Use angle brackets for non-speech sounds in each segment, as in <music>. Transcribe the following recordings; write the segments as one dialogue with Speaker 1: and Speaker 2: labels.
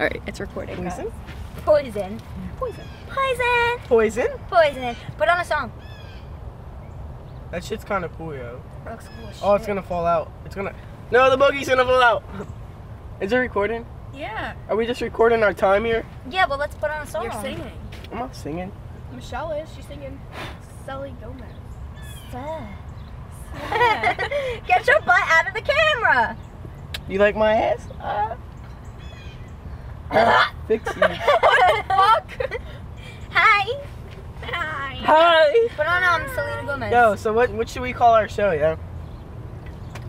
Speaker 1: All right, it's recording.
Speaker 2: Poison?
Speaker 3: Poison. Poison. Poison.
Speaker 2: Poison?
Speaker 3: Poison. Put on a song.
Speaker 2: That shit's kind of cool, yo.
Speaker 3: Looks cool as
Speaker 2: Oh, it's gonna fall out. It's gonna. No, the boogie's gonna fall out. <laughs> Is it recording?
Speaker 1: Yeah,
Speaker 2: Are we just recording our time here?
Speaker 3: Yeah, well, let's put on a song.
Speaker 1: you're singing.
Speaker 2: I'm not singing.
Speaker 1: Michelle is. She's singing Selly Gomez. <laughs>
Speaker 3: Get your butt out of the camera.
Speaker 2: You like my ass? Uh, fix you. <laughs>
Speaker 3: Fuck. Hi.
Speaker 1: Hi.
Speaker 2: Hi.
Speaker 3: Put on um Selena Gomez.
Speaker 2: Yo, so what what should we call our show, yo?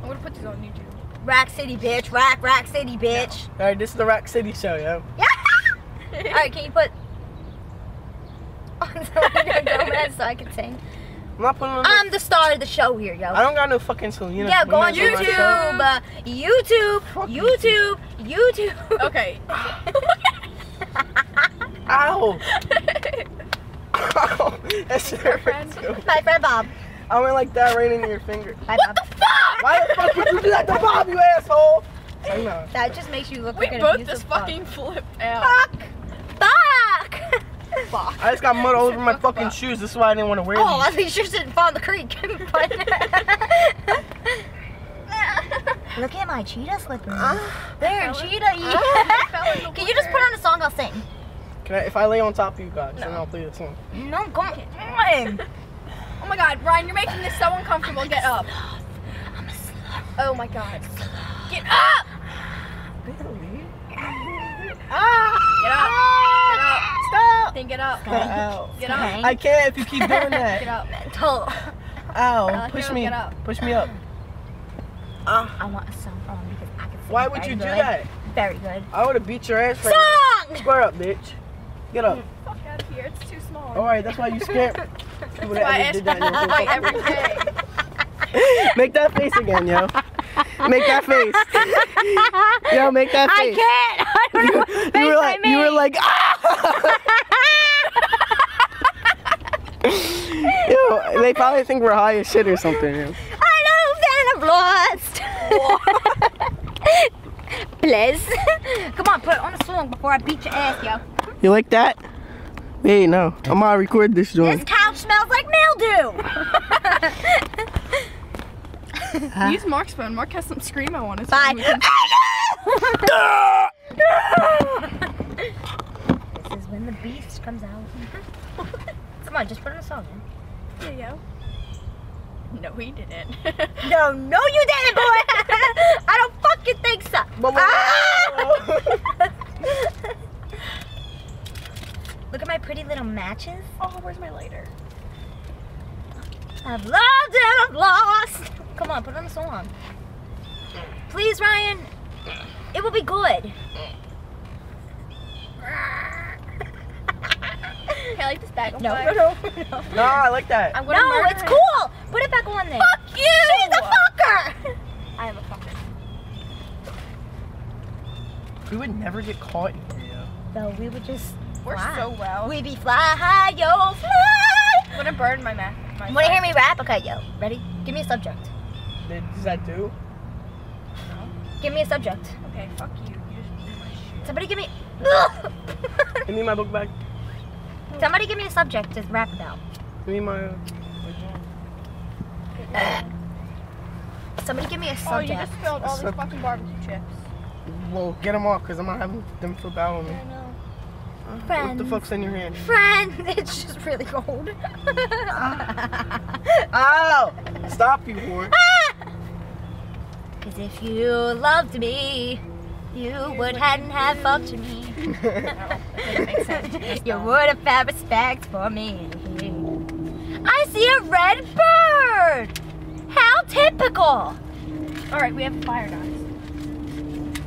Speaker 1: I'm gonna put this on YouTube.
Speaker 3: Rack City, bitch. Rack, Rack City, bitch.
Speaker 2: All right, this is the Rack City show, yo. <laughs>
Speaker 3: All right, can you put <laughs> on Selena Gomez so I can sing?
Speaker 2: I'm not putting on.
Speaker 3: I'm the star of the show here, yo.
Speaker 2: I don't got no fucking Selena.
Speaker 3: Yeah, go on
Speaker 2: Gomez my.
Speaker 3: YouTube. Uh, YouTube. YouTube. YouTube.
Speaker 1: Okay. <laughs>
Speaker 2: Ow! <laughs> Ow! <laughs> That's
Speaker 1: Our friend.
Speaker 3: My friend Bob.
Speaker 2: I went like that right in your finger.
Speaker 3: Hi, Bob. The fuck?
Speaker 2: Why the fuck would you do that to Bob, you asshole? I know.
Speaker 3: That just makes you look
Speaker 1: we
Speaker 3: like an
Speaker 1: both just fucking flipped out.
Speaker 3: Fuck. Fuck.
Speaker 1: Fuck.
Speaker 2: I just got mud all over my fucking
Speaker 1: Bob.
Speaker 2: shoes. This is why I didn't want to wear them.
Speaker 3: Oh, I
Speaker 2: these.
Speaker 3: think you should didn't fall in the creek. <laughs> But- <laughs> Look at my cheetah slippers. There,
Speaker 1: fell in-
Speaker 3: cheetah.
Speaker 1: I fell the <laughs>
Speaker 3: Can you just put
Speaker 1: water.
Speaker 3: on a song I'll sing?
Speaker 2: Can I, if I lay on top of you guys, then
Speaker 1: No.
Speaker 2: I'll play the song.
Speaker 3: No, come on.
Speaker 1: Oh my god, Ryan, you're making this so uncomfortable. Get up. Oh my god. Get <gasps> up!
Speaker 2: Ah!
Speaker 1: Get up.
Speaker 2: Stop!
Speaker 1: Then get up. Get up.
Speaker 2: I can't if you keep doing <laughs> that.
Speaker 1: Get up.
Speaker 3: Mental.
Speaker 2: Ow!
Speaker 1: Uh,
Speaker 2: Push me.
Speaker 1: get up.
Speaker 2: Push me up. Ah!
Speaker 3: I want a song on because I can sing
Speaker 2: Why would you do
Speaker 3: good.
Speaker 2: that?
Speaker 3: Very good.
Speaker 2: I would have beat your ass right now.
Speaker 3: Song!
Speaker 2: Square up, bitch. Get up. <laughs>
Speaker 1: Fuck out of here. It's too small.
Speaker 2: Alright, that's why you scared. <laughs> You
Speaker 1: That's why I
Speaker 2: ever did that in your whole
Speaker 1: fight
Speaker 2: fucking
Speaker 1: every
Speaker 2: life.
Speaker 1: day.
Speaker 2: Make that face again, yo. Make that face. Yo, make that
Speaker 3: I
Speaker 2: face.
Speaker 3: can't. I don't know what
Speaker 2: you
Speaker 3: face
Speaker 2: were
Speaker 3: I
Speaker 2: like, you were like, ah! Yo, they probably think we're high as shit or something. Yo.
Speaker 3: I know that I'm lost. Please. Come on, put on a song before I beat your ass, yo.
Speaker 2: You like that? Hey, no. I'm gonna record this
Speaker 3: This couch smells like mildew. <laughs>
Speaker 1: Use Mark's phone. Mark has some screamo on his
Speaker 3: Bye.
Speaker 1: phone. We can- <laughs>
Speaker 3: this is when the beast comes out. <laughs> Come on, just put on a song. man.
Speaker 1: you go. <laughs> No, he didn't. <laughs>
Speaker 3: No, no, you didn't, boy. <laughs> I don't fucking think so.
Speaker 2: But-
Speaker 3: Ah! Look at my pretty little matches.
Speaker 1: oh, where's my lighter?
Speaker 3: I've loved and I've lost. Come on, put on a song. Please, Ryan. It will be good.
Speaker 1: Hey, I like this bag.
Speaker 3: No,
Speaker 1: fire. <laughs>
Speaker 3: no, no.
Speaker 2: no, I like that.
Speaker 1: I'm gonna
Speaker 3: No, it's
Speaker 1: him.
Speaker 3: cool. Put it back on there.
Speaker 1: Fuck you!
Speaker 3: She's a fucker. <laughs>
Speaker 1: I am a fucker.
Speaker 2: We would never get caught in here, yo.
Speaker 3: So we would just
Speaker 1: We're
Speaker 3: fly.
Speaker 1: so well.
Speaker 3: We be fly high, yo, fly.
Speaker 1: I'm gonna burn my mouth.
Speaker 3: You wanna hear me rap? Okay, yo. Ready? Give me a subject.
Speaker 2: Does that do?
Speaker 3: Give me a subject.
Speaker 1: Okay, fuck you. You just my shit.
Speaker 3: Somebody give me. <laughs>
Speaker 2: Give me my book back.
Speaker 3: Somebody give me a subject to rap about.
Speaker 2: Give me my. Uh,
Speaker 3: Somebody give me a subject.
Speaker 1: Oh, you just spilled all these fucking barbecue chips.
Speaker 2: well, get them off, because I'm not having them flip out on me.
Speaker 1: I know.
Speaker 2: What the fuck's in your hand?
Speaker 3: Friend, <laughs> it's just really cold. <laughs>
Speaker 2: Ow! Stop, you whore.
Speaker 3: Cause if you loved me, you would hadn't have fucked me. <laughs>
Speaker 1: Doesn't make sense.
Speaker 3: You would have had respect for me. I see a red bird. How typical.
Speaker 1: Alright, we have fire guys.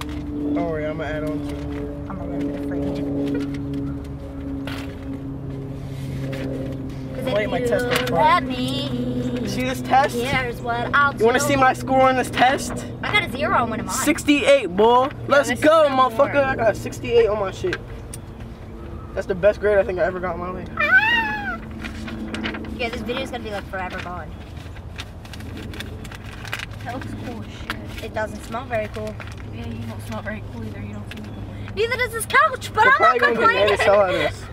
Speaker 2: Don't worry, I'm gonna add on to it.
Speaker 3: I'm a little bit afraid. Cause
Speaker 2: Wait,
Speaker 3: if
Speaker 2: my
Speaker 3: you
Speaker 2: test was fine.
Speaker 3: me,
Speaker 2: See this test?
Speaker 3: here's what I'll do.
Speaker 2: You wanna see my score on this test?
Speaker 3: I got a zero on one of mine.
Speaker 2: 68, boy. Let's
Speaker 1: this
Speaker 2: go, motherfucker.
Speaker 1: more.
Speaker 2: I got 68 on my shit. That's the best grade I think I ever got in my life.
Speaker 3: Ah! Yeah, this video's gonna be like forever gone.
Speaker 1: That looks cool as shit.
Speaker 3: It doesn't smell very cool.
Speaker 1: Yeah, you don't smell very cool either. You don't seem
Speaker 3: Neither does this couch, but
Speaker 2: We're
Speaker 3: I'm
Speaker 2: probably
Speaker 3: not
Speaker 2: gonna get mad as
Speaker 3: complaining.
Speaker 2: out of this.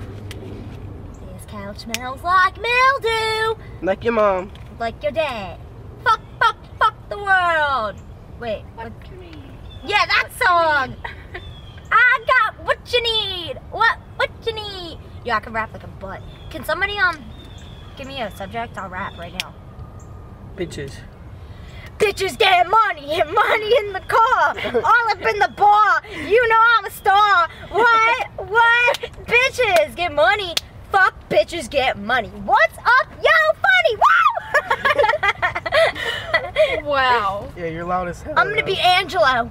Speaker 3: This couch smells like mildew,
Speaker 2: Like your mom.
Speaker 3: like your dad. Fuck, fuck, fuck the world. Wait, what? Yeah, that song. <laughs> I got what you need. What? What you? Yeah, I can rap like a butt. Can somebody um give me a subject? I'll rap right now.
Speaker 2: Bitches.
Speaker 3: Bitches get money and money in the car. <laughs> All up in the bar. You know I'm a star. What? <laughs> What? Bitches get money. Fuck bitches get money. What's up, yo, funny? Woo! <laughs>
Speaker 1: Wow.
Speaker 2: Yeah, you're loud as hell.
Speaker 3: I'm gonna
Speaker 2: yo.
Speaker 3: be Angelo.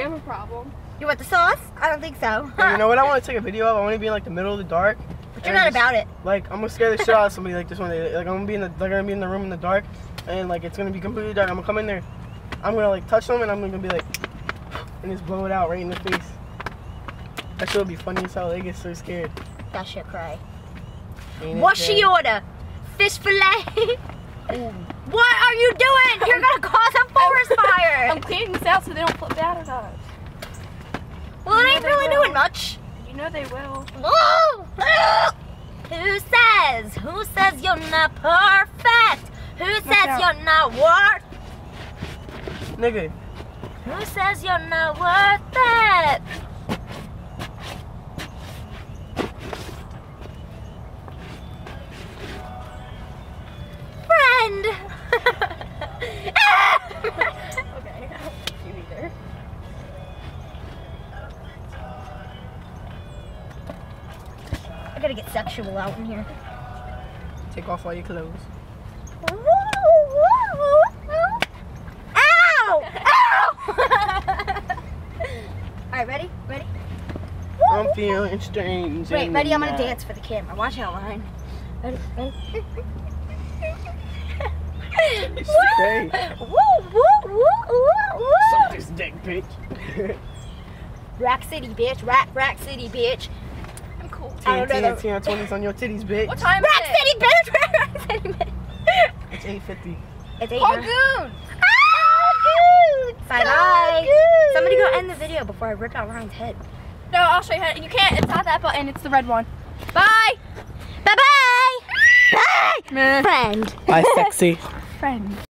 Speaker 1: You have a problem?
Speaker 3: You want the sauce? I don't think so.
Speaker 2: Hey, you <laughs> know what I want to take a video of? I want to be in like the middle of the dark.
Speaker 3: but you're not
Speaker 2: just-
Speaker 3: about it.
Speaker 2: Like I'm gonna scare the shit out of <laughs> somebody like this one. Like I'm gonna be in the they're gonna be in the room in the dark, and like it's gonna be completely dark. I'm gonna come in there. I'm gonna like touch them and I'm gonna be like, <sighs> and just blow it out right in the face. That shit would be funny as hell. They get so scared.
Speaker 3: That shit cry.
Speaker 2: Ain't
Speaker 3: What's she order? Fish fillet. <laughs> what are you doing? You're gonna cause a forest <laughs> fire.
Speaker 1: I'm cleaning this out so they don't flip out at us.
Speaker 3: well, it ain't really
Speaker 1: will.
Speaker 3: doing much.
Speaker 1: You know they will.
Speaker 3: Woo! Who says? Who says you're not perfect? Who says
Speaker 1: out.
Speaker 3: you're not worth?
Speaker 2: Nigga,
Speaker 3: Who says you're not worth it? I gotta get sexual out in here.
Speaker 2: take off all your clothes.
Speaker 3: Ow! Ow! <laughs> Alright, ready? Ready?
Speaker 2: I'm feeling strange.
Speaker 3: Wait, ready? I'm gonna dance for the camera. Watch out, Ryan. Ready? Ready?
Speaker 2: It's great. <laughs>
Speaker 3: Woo, woo, woo, woo,
Speaker 2: Suck this dick, bitch. <laughs>
Speaker 3: Rack City, bitch. Rack, Rack City, bitch.
Speaker 1: I'm cool.
Speaker 3: I don't know
Speaker 2: TNT
Speaker 3: the-
Speaker 2: and 20s on your titties, bitch.
Speaker 1: What time
Speaker 3: Rack
Speaker 1: is it?
Speaker 3: City, bitch. <laughs> Rack City, bitch.
Speaker 2: It's 850.
Speaker 3: It's eight.
Speaker 1: Hargoon!
Speaker 3: Ah, Bye bye.
Speaker 2: Hargoon.
Speaker 3: Somebody go end the video before I rip out Ryan's head.
Speaker 1: No, I'll show you how. You can't. It's not that button. It's the red one. Bye.
Speaker 3: Bye bye. Bye. Friend.
Speaker 2: Bye, sexy. <laughs>
Speaker 1: Friend.